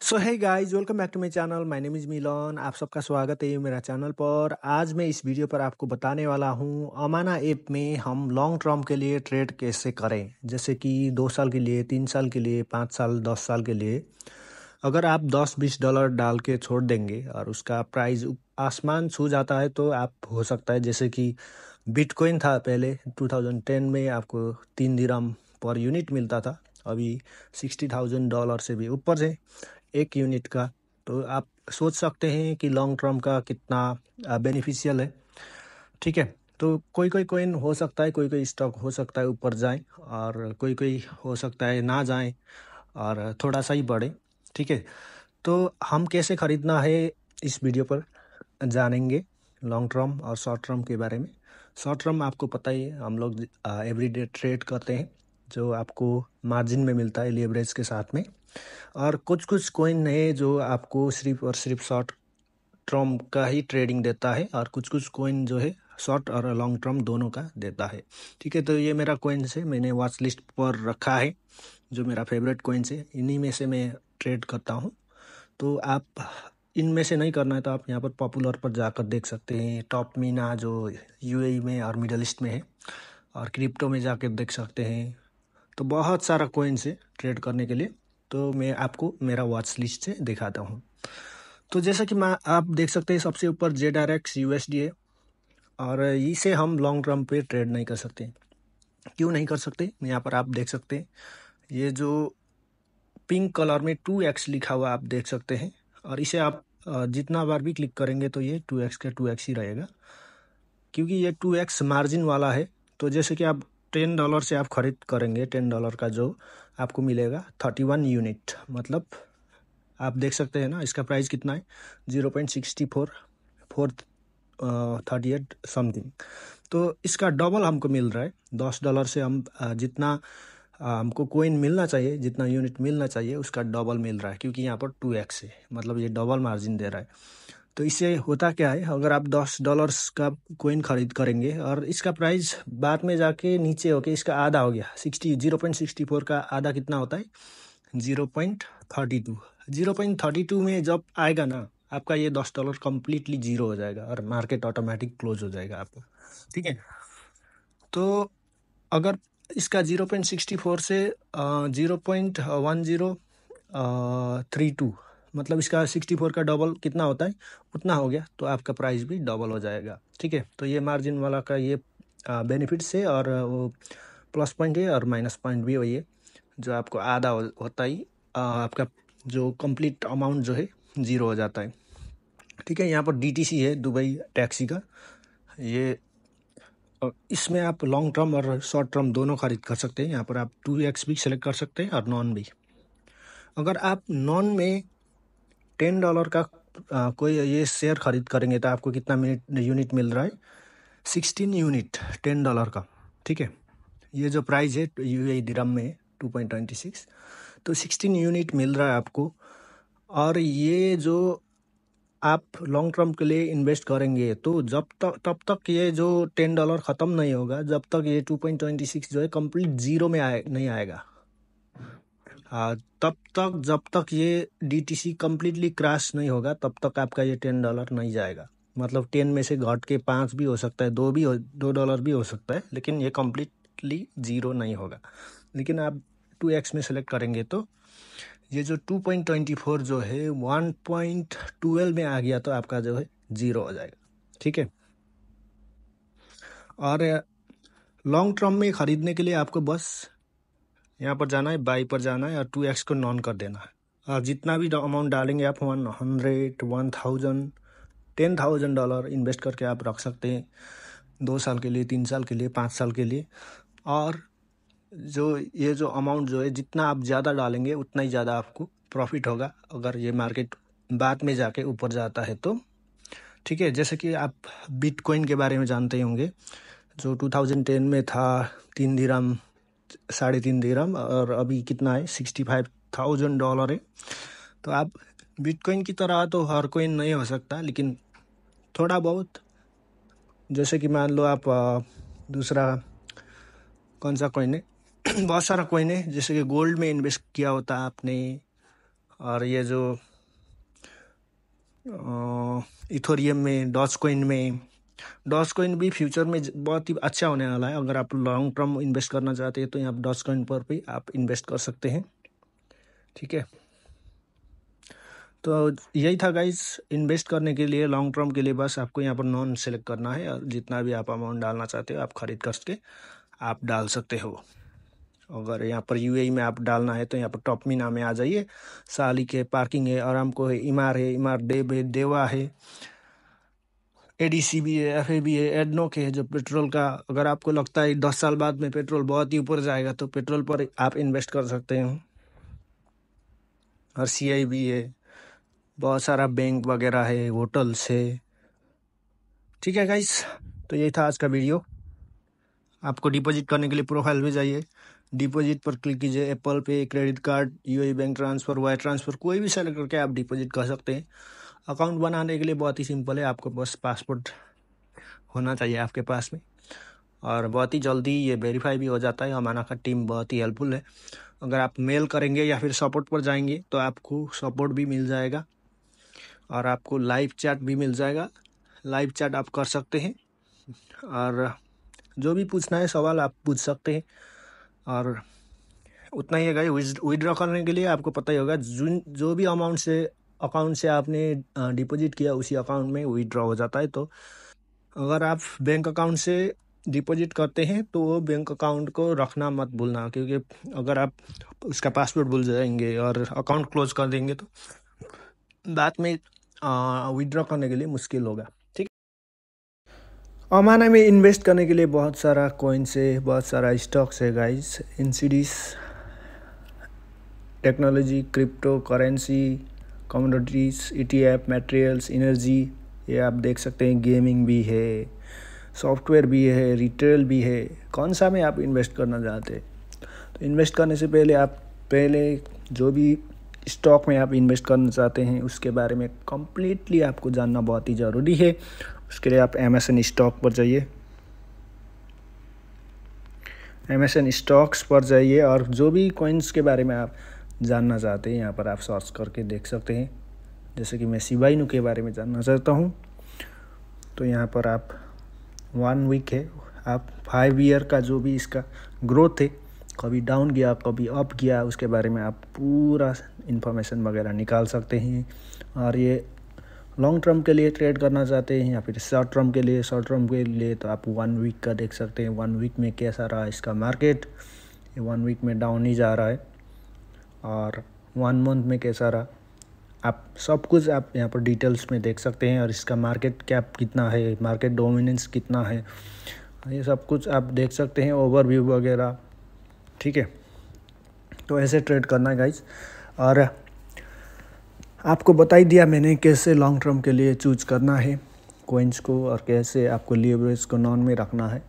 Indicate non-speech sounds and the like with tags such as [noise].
So hi guys welcome back to my channel my name is Milan आप सबका स्वागत है मेरा चैनल पर। आज मैं इस वीडियो पर आपको बताने वाला हूँ अमाना ऐप में हम लॉन्ग टर्म के लिए ट्रेड कैसे करें। जैसे कि दो साल के लिए, तीन साल के लिए, पाँच साल, दस साल के लिए। अगर आप दस, बीस डॉलर डाल के छोड़ देंगे और उसका प्राइस आसमान छू जाता है तो आप हो सकता है, जैसे कि बिटकॉइन था पहले 2010 में आपको तीन दिरम पर यूनिट मिलता था। अभी सिक्सटी थाउज़ेंड डॉलर से भी ऊपर से एक यूनिट का। तो आप सोच सकते हैं कि लॉन्ग टर्म का कितना बेनिफिशियल है। ठीक है? तो कोई कोई कोइन हो सकता है कोई कोई स्टॉक हो सकता है ऊपर जाए और कोई कोई हो सकता है ना जाए और थोड़ा सा ही बढ़े। ठीक है? तो हम कैसे ख़रीदना है इस वीडियो पर जानेंगे लॉन्ग टर्म और शॉर्ट टर्म के बारे में। शॉर्ट टर्म आपको पता ही है, हम लोग एवरीडे ट्रेड करते हैं, जो आपको मार्जिन में मिलता है लेवरेज के साथ में। और कुछ कुछ कोइन है जो आपको सिर्फ़ और सिर्फ़ शॉर्ट टर्म का ही ट्रेडिंग देता है और कुछ कुछ कोइन जो है शॉर्ट और लॉन्ग टर्म दोनों का देता है। ठीक है तो ये मेरा कोइन से मैंने वॉच लिस्ट पर रखा है, जो मेरा फेवरेट कोइन से इन्हीं में से मैं ट्रेड करता हूँ। तो आप इनमें से नहीं करना है तो आप यहाँ पर पॉपुलर पर जाकर देख सकते हैं। टॉप मीना जो यूएई में और मिडल ईस्ट में है और क्रिप्टो में जाकर देख सकते हैं। तो बहुत सारा कोइन से ट्रेड करने के लिए। तो मैं आपको मेरा वॉच लिस्ट से दिखाता हूँ। तो जैसा कि मैं, आप देख सकते हैं सबसे ऊपर जेड आर एक्स यू है और इसे हम लॉन्ग टर्म पे ट्रेड नहीं कर सकते। क्यों नहीं कर सकते? यहाँ पर आप देख सकते हैं। ये जो पिंक कलर में टू एक्स लिखा हुआ आप देख सकते हैं, और इसे आप जितना बार भी क्लिक करेंगे तो ये टू एक्स का टू एक्स ही रहेगा। क्योंकि ये टू एक्स मार्जिन वाला है तो जैसे कि आप टेन डॉलर से आप खरीद करेंगे टेन डॉलर का जो आपको मिलेगा थर्टी वन यूनिट। मतलब आप देख सकते हैं ना, इसका प्राइस कितना है? Zero point sixty four four thirty eight something. तो इसका डबल हमको मिल रहा है। दस डॉलर से हम जितना हमको कोइन मिलना चाहिए, जितना यूनिट मिलना चाहिए, उसका डबल मिल रहा है, क्योंकि यहाँ पर टू एक्स है। मतलब ये डबल मार्जिन दे रहा है। तो इससे होता क्या है, अगर आप दस डॉलर्स का कोइन खरीद करेंगे और इसका प्राइस बाद में जाके नीचे होके इसका आधा हो गया sixty zero point sixty four का आधा कितना होता है? Zero point thirty two zero point thirty two में जब आएगा ना, आपका ये दस डॉलर कम्प्लीटली ज़ीरो हो जाएगा और मार्केट ऑटोमेटिक क्लोज हो जाएगा आपका। ठीक है? तो अगर इसका ज़ीरो पॉइंट सिक्सटी फोर से zero point one zero three two मतलब इसका सिक्सटी फोर का डबल कितना होता है? उतना हो गया तो आपका प्राइस भी डबल हो जाएगा ठीक है? तो ये मार्जिन वाला का ये बेनिफिट्स है और वो प्लस पॉइंट है और माइनस पॉइंट भी वही है जो आपको आधा हो, होता ही आपका जो कंप्लीट अमाउंट जो है ज़ीरो हो जाता है ठीक है? यहाँ पर डीटीसी है दुबई टैक्सी का ये इसमें आप लॉन्ग टर्म और शॉर्ट टर्म दोनों खरीद कर सकते हैं यहाँ पर आप टू एक्स भी सेलेक्ट कर सकते हैं और नॉन भी अगर आप नॉन में टेन डॉलर का आ, कोई ये शेयर खरीद करेंगे तो आपको कितना मिनट यूनिट मिल रहा है? सिक्सटीन यूनिट टेन डॉलर का ठीक है? ये जो प्राइस है यू ए दिरम में टू पॉइंट ट्वेंटी सिक्स तो सिक्सटीन यूनिट मिल रहा है आपको। और ये जो आप लॉन्ग टर्म के लिए इन्वेस्ट करेंगे तो जब तक तब तक ये जो टेन डॉलर ख़त्म नहीं होगा जब तक ये टू पॉइंट ट्वेंटी सिक्स जो है कंप्लीट ज़ीरो में आए नहीं आएगा। हाँ तब तक जब तक ये D T C completely crash नहीं होगा, तब तक आपका ये टेन डॉलर नहीं जाएगा। मतलब टेन में से घट के पाँच भी हो सकता है, दो भी हो, दो डॉलर भी हो सकता है, लेकिन ये कम्प्लीटली ज़ीरो नहीं होगा। लेकिन आप टू एक्स में सेलेक्ट करेंगे तो ये जो टू पॉइंट ट्वेंटी फोर जो है वन पॉइंट ट्वेल्व में आ गया तो आपका जो है ज़ीरो हो जाएगा। ठीक है? और लॉन्ग टर्म में ख़रीदने के लिए आपको बस यहाँ पर जाना है, बाई पर जाना है और टू एक्स को नॉन कर देना है। और जितना भी अमाउंट डालेंगे आप one hundred one thousand ten thousand dollar invest करके आप रख सकते हैं। दो साल के लिए, तीन साल के लिए, पाँच साल के लिए। और जो ये जो अमाउंट जो है, जितना आप ज़्यादा डालेंगे, उतना ही ज़्यादा आपको प्रॉफिट होगा। अगर ये मार्केट बाद में जाके ऊपर जाता है तो। ठीक है, जैसे कि आप बिटकॉइन के बारे में जानते होंगे। जो 2010 में था, तीन दिराम साढ़े तीन दिरम और अभी कितना है? सिक्सटी फाइव थाउज़ेंड डॉलर है। तो आप बिटकॉइन की तरह तो हर कोइन नहीं हो सकता, लेकिन थोड़ा बहुत, जैसे कि मान लो आप दूसरा कौन सा कोइन है? [clears throat] बहुत सारा कोइन है, जैसे कि गोल्ड में इन्वेस्ट किया होता है आपने, और ये जो इथोरियम में डॉच कोइन में डॉच कोइन भी फ्यूचर में बहुत ही अच्छा होने वाला है। अगर आप लॉन्ग टर्म इन्वेस्ट करना चाहते हैं तो यहाँ डॉच कोइन पर भी आप इन्वेस्ट कर सकते हैं। ठीक है? तो यही था गाइज़ इन्वेस्ट करने के लिए, लॉन्ग टर्म के लिए बस आपको यहाँ पर नॉन सेलेक्ट करना है। और जितना भी आप अमाउंट डालना चाहते हो, आप खरीद कर करके आप डाल सकते हो। अगर यहाँ पर यूएई में आप डालना है तो यहाँ पर टॉप मीना में आ जाइए। साली के पार्किंग है, आराम को है, इमार है, इमार देव है, देवा है। एडीसी भी है एफ़ भी है एडनो के है, जो पेट्रोल का, अगर आपको लगता है दस साल बाद में पेट्रोल बहुत ही ऊपर जाएगा तो पेट्रोल पर आप इन्वेस्ट कर सकते हैं। और सी आई भी है, बहुत सारा बैंक वगैरह है होटल्स है। ठीक है गाइस तो यही था आज का वीडियो आपको डिपॉजिट करने के लिए प्रोफ़ाइल में जाइए। डिपॉजिट पर क्लिक कीजिए Apple Pay credit card UI bank transfer wire transfer कोई भी सेलेक्ट करके आप डिपॉजिट कर सकते हैं। अकाउंट बनाने के लिए बहुत ही सिंपल है, आपको बस पासपोर्ट होना चाहिए आपके पास में। और बहुत ही जल्दी ये वेरीफाई भी हो जाता है, हमारा का टीम बहुत ही हेल्पफुल है। अगर आप मेल करेंगे या फिर सपोर्ट पर जाएँगे तो आपको सपोर्ट भी मिल जाएगा और आपको लाइव चैट भी मिल जाएगा। लाइव चैट आप कर सकते हैं और जो भी पूछना है, सवाल आप पूछ सकते हैं। और उतना ही है गाई विदड्रॉ करने के लिए आपको पता ही होगा जो भी अमाउंट से अकाउंट से आपने डिपॉजिट किया, उसी अकाउंट में विदड्रॉ हो जाता है तो अगर आप बैंक अकाउंट से डिपॉजिट करते हैं तो वो बैंक अकाउंट को रखना मत भूलना, क्योंकि अगर आप उसका पासवर्ड भूल जाएँगे और अकाउंट क्लोज कर देंगे तो बाद में विदड्रॉ करने के लिए मुश्किल होगा, ठीक अमाना में इन्वेस्ट करने के लिए बहुत सारा कॉइन्स है, बहुत सारा स्टॉक्स है guys indices technology cryptocurrency commodities ETF materials energy ये आप देख सकते हैं गेमिंग भी है सॉफ्टवेयर भी है रिटेल भी है। कौन सा में आप इन्वेस्ट करना चाहते हैं? तो इन्वेस्ट करने से पहले आप पहले जो भी स्टॉक में आप इन्वेस्ट करना चाहते हैं, उसके बारे में कम्प्लीटली आपको जानना बहुत ही ज़रूरी है। उसके लिए आप एम एस एन स्टॉक पर जाइए। एम एस एन स्टॉक्स पर जाइए और जो भी कॉइन्स के बारे में आप जानना चाहते हैं, यहाँ पर आप सर्च करके देख सकते हैं। जैसे कि मैं सिवाइनू के बारे में जानना चाहता हूँ। तो यहाँ पर आप वन वीक है, आप फाइव ईयर का जो भी इसका ग्रोथ है, कभी डाउन गया, कभी अप गया, उसके बारे में आप पूरा इन्फॉर्मेशन वगैरह निकाल सकते हैं। और ये लॉन्ग टर्म के लिए ट्रेड करना चाहते हैं या फिर शॉर्ट टर्म के लिए शॉर्ट टर्म के लिए तो आप वन वीक का देख सकते हैं। वन वीक में कैसा रहा इसका मार्केट ये वन वीक में डाउन ही जा रहा है। और वन मंथ में कैसा रहा? आप सब कुछ आप यहाँ पर डिटेल्स में देख सकते हैं और इसका मार्केट कैप कितना है मार्केट डोमिनेंस कितना है। ये सब कुछ आप देख सकते हैं ओवरव्यू वगैरह। ठीक है? तो ऐसे ट्रेड करना है गाइज़ और आपको बता ही दिया मैंने कैसे लॉन्ग टर्म के लिए चूज़ करना है कोइंस को और कैसे आपको लीवरेज को नॉन में रखना है।